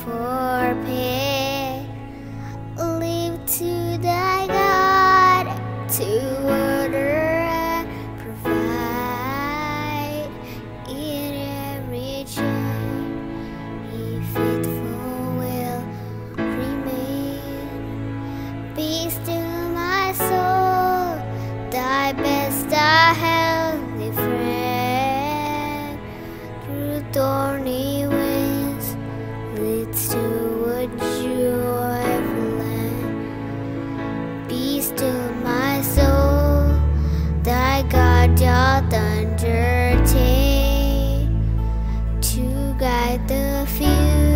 for pain. to my soul. Thy God doth undertake To guide the few.